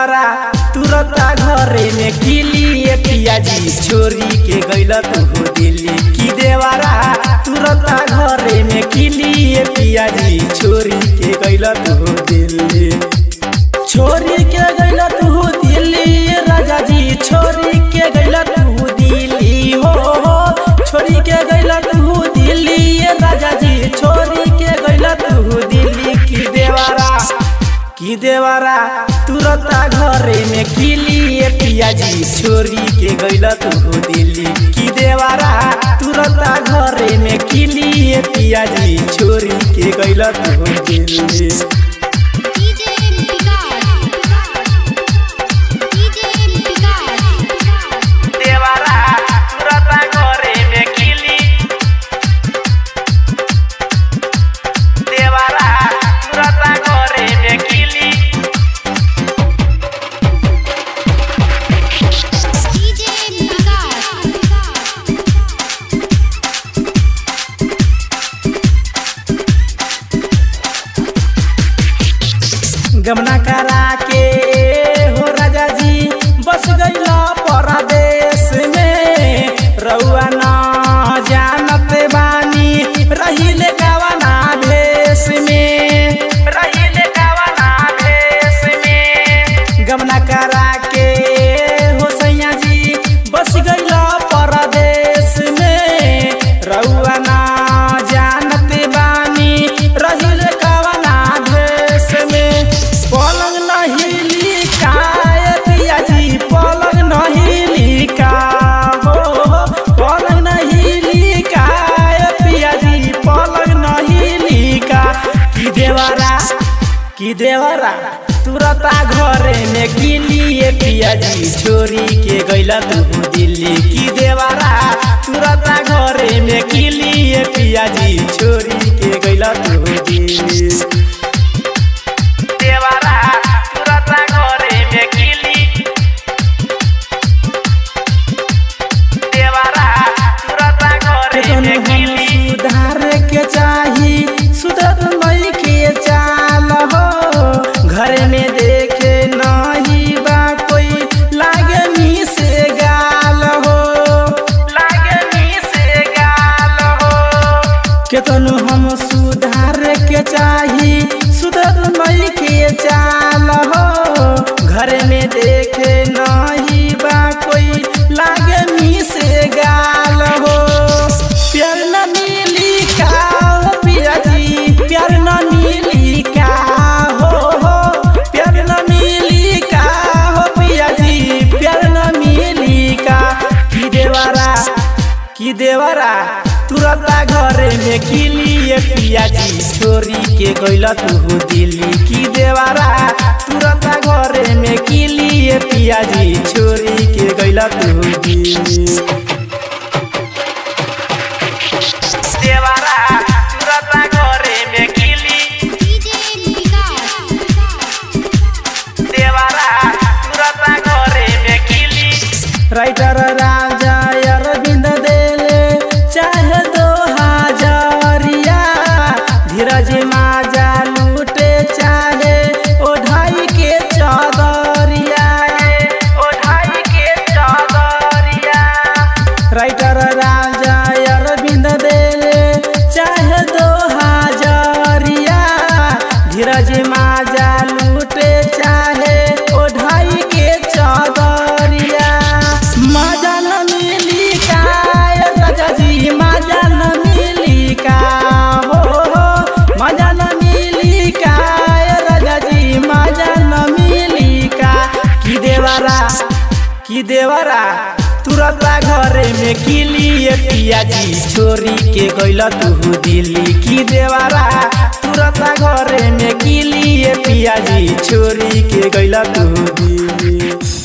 देवारा तुरता घरे में किली पिया जी छोरी के गैला तू दिल्ली की देवारा तुरता घरे में किली पिया जी छोरी के गैला तू दिल्ली छोरी के गैला तू दिल्ली राजा जी छोरी के गैला तू दिल्ली हो हो, छोरी के गैला तू दिल्ली राजा जी छोरी के गैला तू दिल्ली की देवारा की देवारा तुरता घरे में खिली पियाजी छोरी के गैला तू दिल्ली की देवारा तुरता घरे में खिली पियाजी छोरी के गैला तू दिल्ली गमना करा के हो राजा जी बस गई ला परा में तुरता घरे में किलिए पियाजी, छोरी के गैला तू दिल्ली की देवरा, तुरता घरे में किलिए पियाजी, छोरी के गैला तू दिल्ली घर में देखे नहीं बा कोई। लागे मी से गाल हो। प्यार न मिली का हो पिया जी प्यार न मिली का हो। हो प्यार न मिली का हो पिया जी प्यार न मिली का। की देवारा, की देवरा, तुरता घरे में किलिए पिया जी छोरी के गैला तू दिल्ली की देवरा किलिए पियाजी छोरी के गैला तू देवारा तुरता घरे में किली देवारा तुरता घरे में किली राइटर राजा की देवरा। तुरंत घरे में किलिए पियाजी छोरी के गैल तू दिली की देवरा। तुरंत घरे में किलिए पियाजी छोरी के गैल तू